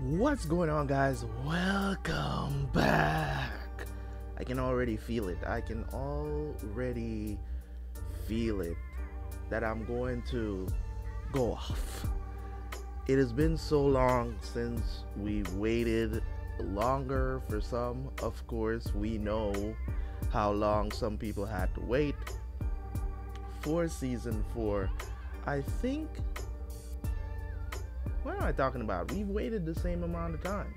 What's going on, guys? Welcome back. I can already feel it. I can already feel it that I'm going to go off. It has been so long since we waited longer for some. Of course, we know how long some people had to wait for season four. I think what am I talking about? We've waited the same amount of time.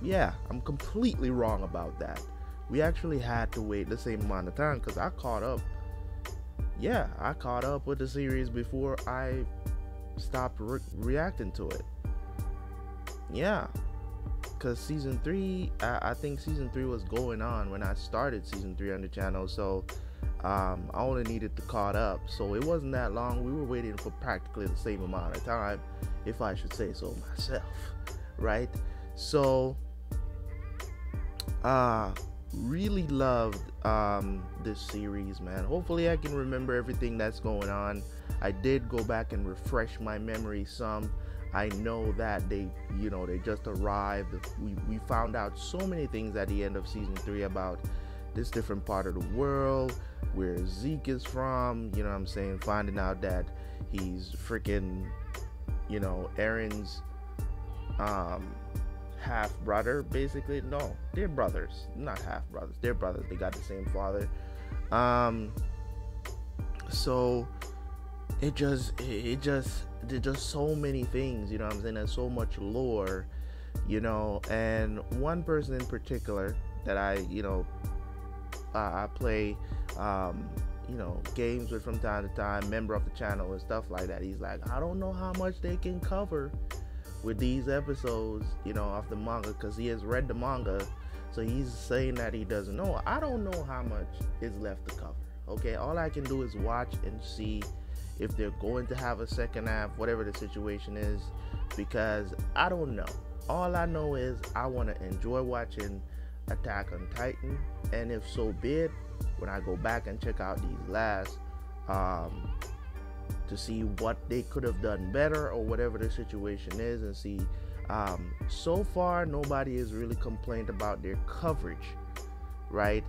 Yeah, I'm completely wrong about that. We actually had to wait the same amount of time because I caught up. Yeah, I caught up with the series before I stopped re- reacting to it. Yeah, because season three, I-, I think season three was going on when I started season three on the channel. So um, I only needed to caught up, so it wasn't that long. We were waiting for practically the same amount of time, if I should say so myself, right? So, uh, really loved um, this series, man. Hopefully, I can remember everything that's going on. I did go back and refresh my memory some. I know that they, you know, they just arrived. We, we found out so many things at the end of season three about this different part of the world where Zeke is from, you know what I'm saying? Finding out that he's freaking, you know, Eren's um half brother basically. No, they're brothers. Not half brothers. They're brothers. They got the same father. Um so it just it just there's just so many things, you know what I'm saying? There's so much lore, you know, and one person in particular that I, you know, uh, I play, um, you know, games with from time to time, member of the channel and stuff like that. He's like, I don't know how much they can cover with these episodes, you know, of the manga because he has read the manga. So he's saying that he doesn't know. I don't know how much is left to cover. Okay, all I can do is watch and see if they're going to have a second half, whatever the situation is, because I don't know. All I know is I want to enjoy watching Attack on Titan, and if so be it, when I go back and check out these last um, to see what they could have done better or whatever the situation is, and see. Um, so far, nobody has really complained about their coverage, right?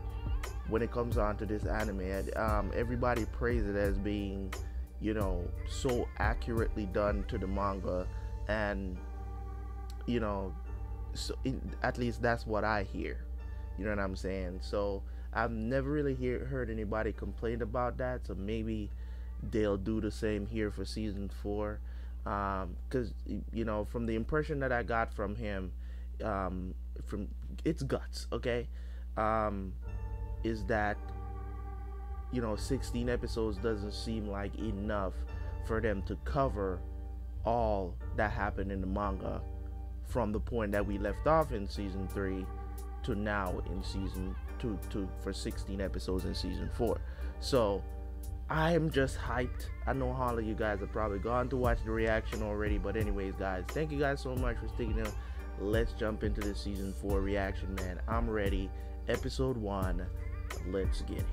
When it comes on to this anime, um, everybody praised it as being, you know, so accurately done to the manga, and you know, so at least that's what I hear. You know what I'm saying? So I've never really hear, heard anybody complain about that. So maybe they'll do the same here for season four. Because um, you know, from the impression that I got from him, um, from its guts, okay, um, is that you know, 16 episodes doesn't seem like enough for them to cover all that happened in the manga from the point that we left off in season three to now in season two to for 16 episodes in season four. So I am just hyped. I know all of you guys have probably gone to watch the reaction already, but anyways, guys, thank you guys so much for sticking in. Let's jump into the season four reaction, man. I'm ready. Episode one. Let's get it.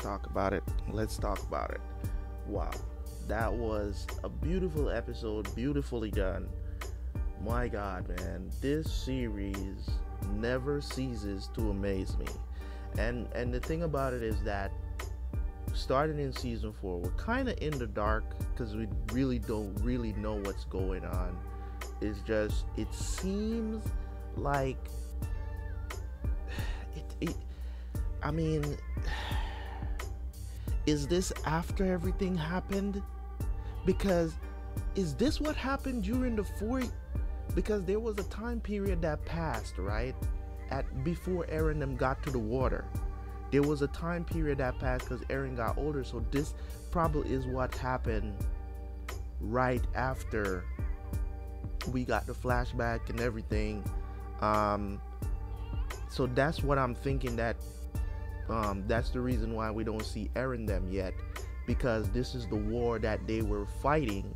Talk about it. Let's talk about it. Wow, that was a beautiful episode, beautifully done. My God, man, this series never ceases to amaze me. And and the thing about it is that starting in season four, we're kind of in the dark because we really don't really know what's going on. It's just it seems like it, it I mean, is this after everything happened? Because is this what happened during the four? Because there was a time period that passed, right? At before Eren them got to the water. There was a time period that passed because Eren got older. So this probably is what happened right after we got the flashback and everything. Um, so that's what I'm thinking that um, that's the reason why we don't see Eren them yet, because this is the war that they were fighting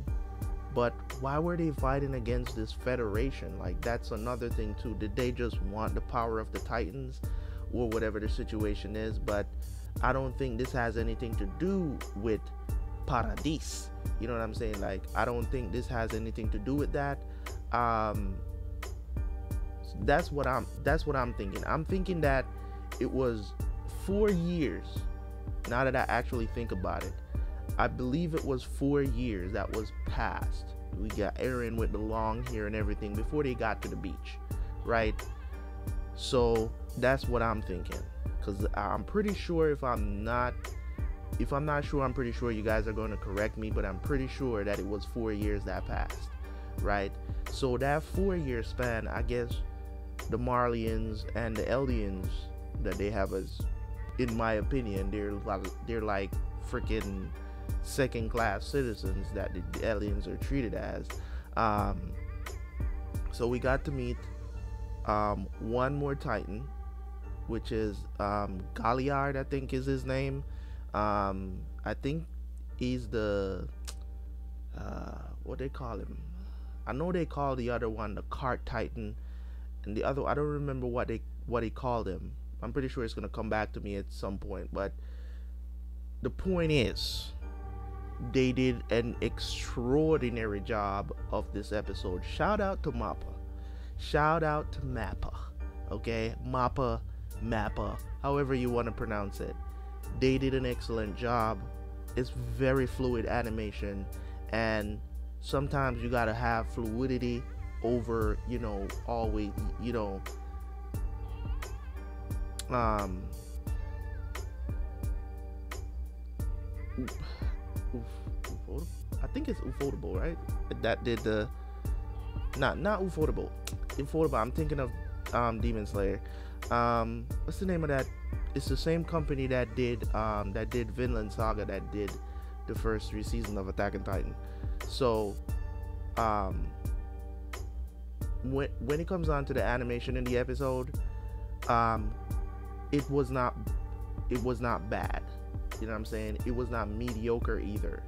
But why were they fighting against this federation? Like that's another thing too. Did they just want the power of the Titans or whatever the situation is? But I don't think this has anything to do with Paradis. You know what I'm saying? Like I don't think this has anything to do with that. Um that's what I'm that's what I'm thinking. I'm thinking that it was 4 years. Now that I actually think about it I believe it was four years that was passed. We got Eren with the long hair and everything before they got to the beach, right? So that's what I'm thinking. Cause I'm pretty sure if I'm not, if I'm not sure, I'm pretty sure you guys are going to correct me. But I'm pretty sure that it was four years that passed, right? So that four-year span, I guess, the Marleyans and the Eldians that they have as, in my opinion, they're they're like freaking second class citizens that the Eldians are treated as. Um, so we got to meet um, one more Titan, which is um, Galliard, I think is his name. Um, I think he's the uh, what they call him. I know they call the other one the Cart Titan, and the other I don't remember what they what he called him. I'm pretty sure it's gonna come back to me at some point, but the point is they did an extraordinary job of this episode. Shout out to Mappa. Shout out to Mappa. Okay? Mappa, Mappa, however you want to pronounce it. They did an excellent job. It's very fluid animation and sometimes you got to have fluidity over, you know, always, you know, um I think it's Ufotable, right? That did the not not Ufotable. Ufotable. I'm thinking of um, Demon Slayer. Um, what's the name of that? It's the same company that did um, that did Vinland Saga that did the first three seasons of Attack on Titan. So, um, when when it comes on to the animation in the episode, um, it was not it was not bad. You know what I'm saying? It was not mediocre either.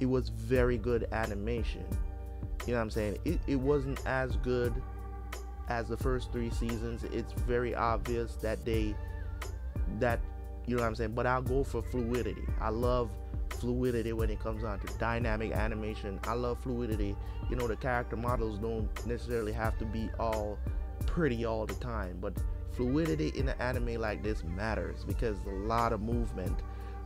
It was very good animation. You know what I'm saying? It, it wasn't as good as the first three seasons. It's very obvious that they that you know what I'm saying, but I'll go for fluidity. I love fluidity when it comes on to dynamic animation. I love fluidity. You know, the character models don't necessarily have to be all pretty all the time, but fluidity in an anime like this matters because a lot of movement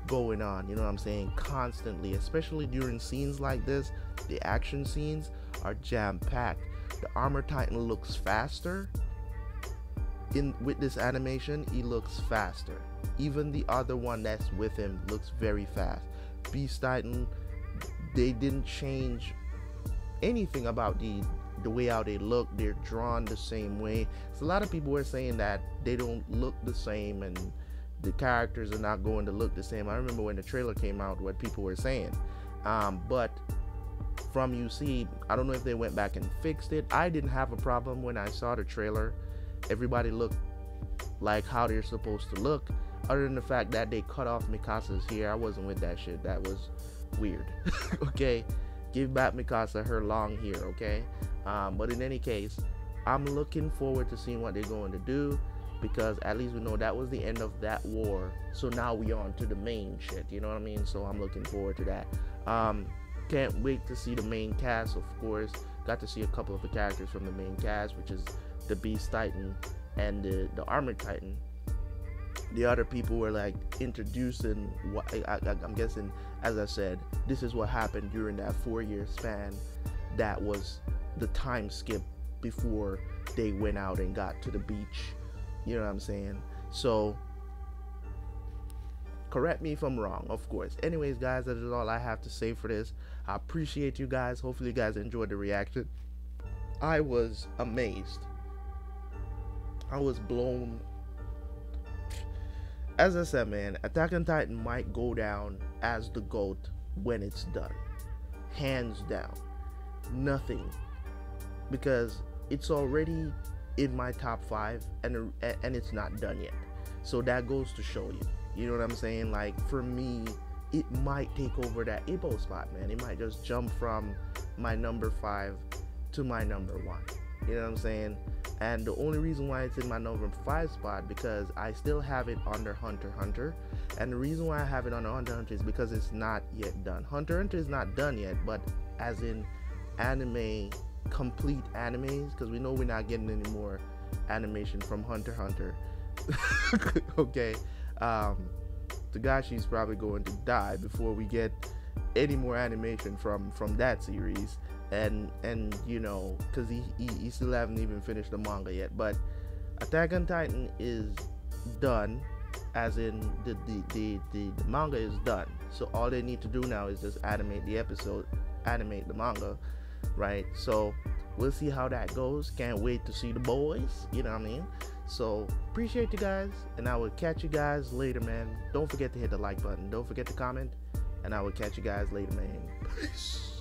going on, you know what I'm saying, constantly, especially during scenes like this. The action scenes are jam packed. The Armor Titan looks faster. In with this animation, he looks faster. Even the other one that's with him looks very fast. Beast Titan, they didn't change anything about the the way how they look. They're drawn the same way. So a lot of people were saying that they don't look the same and the characters are not going to look the same. I remember when the trailer came out, what people were saying. Um, but from UC, I don't know if they went back and fixed it. I didn't have a problem when I saw the trailer. Everybody looked like how they're supposed to look, other than the fact that they cut off Mikasa's hair. I wasn't with that shit. That was weird. okay, give back Mikasa her long hair. Okay, um, but in any case, I'm looking forward to seeing what they're going to do because at least we know that was the end of that war. So now we on to the main shit. You know what I mean? So I'm looking forward to that. Um, can't wait to see the main cast. Of course, got to see a couple of the characters from the main cast, which is the Beast Titan and the the Armored Titan. The other people were like introducing what I, I'm guessing. As I said, this is what happened during that four-year span. That was the time skip before they went out and got to the beach you know what I'm saying? So correct me if I'm wrong, of course. Anyways, guys, that is all I have to say for this. I appreciate you guys. Hopefully, you guys enjoyed the reaction. I was amazed. I was blown. As I said, man, Attack on Titan might go down as the GOAT when it's done. Hands down. Nothing. Because it's already in my top five, and and it's not done yet. So that goes to show you. You know what I'm saying? Like for me, it might take over that Ippo spot, man. It might just jump from my number five to my number one. You know what I'm saying? And the only reason why it's in my number five spot because I still have it under Hunter Hunter. And the reason why I have it under Hunter Hunter is because it's not yet done. Hunter Hunter is not done yet, but as in anime, complete animes, because we know we're not getting any more animation from Hunter Hunter. okay. Um, Togashi's probably going to die before we get any more animation from from that series and and you know because he, he, he still haven't even finished the manga yet but attack on titan is done as in the the, the the the manga is done. So all they need to do now is just animate the episode animate the manga right? So we'll see how that goes. Can't wait to see the boys you know what i mean? So appreciate you guys and i will catch you guys later man. Don't forget to hit the like button. Don't forget to comment and i will catch you guys later man. Peace